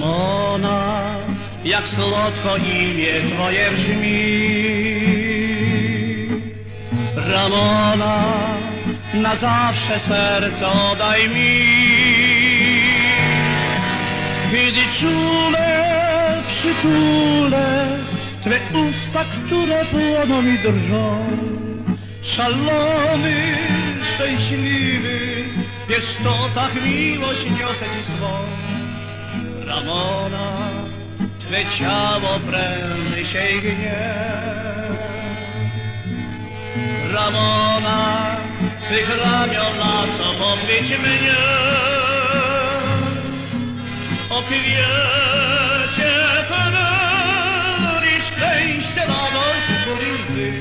Ramona, jak słodko imię twoje brzmi. Ramona, na zawsze serce oddaj mi. Gdy czule przytulę Twe usta, które płoną i drżą Szalony, szczęśliwy W pieszczotach miłość niosę Ci swą Ramona, Twe ciało prędzej sięgnie Ramona, swych ramion laso pochwyć mnie o kwiecie pełni szczęście, radość, porywy.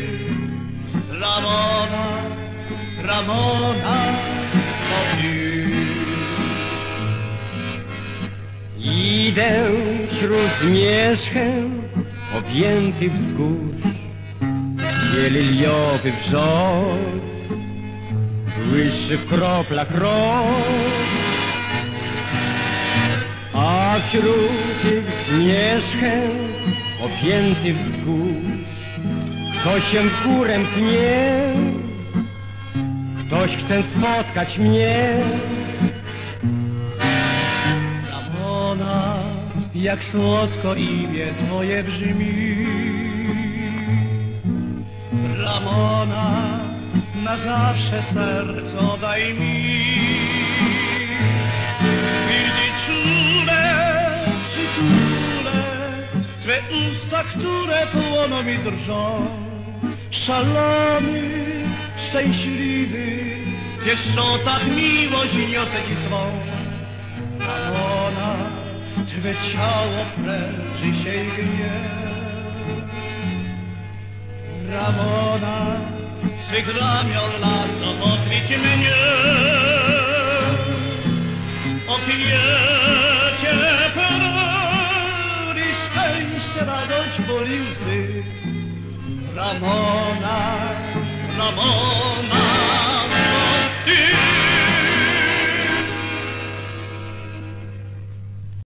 Ramona, Ramona, Idę wśród zmierzchem objętych wzgórz, gdzie liliowy wrzos błyszczy w kroplach roż. A wśród tych zmierzchem objętych wzgórz, ktoś się w górę pnie, ktoś chce spotkać mnie. Jak słodko imię Twoje brzmi. Ramona, na zawsze serce daj mi. Gdy czule, przytulę Twe usta, które płoną i drżą. Szalony, szczęśliwy, w pieszczotach miłość niosę Ci swą. Twe ciało pręży sięgnie. Ramona, swych ramion laso pochwyć mnie. O kwiecie pełni szczęście, radość, boli łzy. Ramona, Ramona,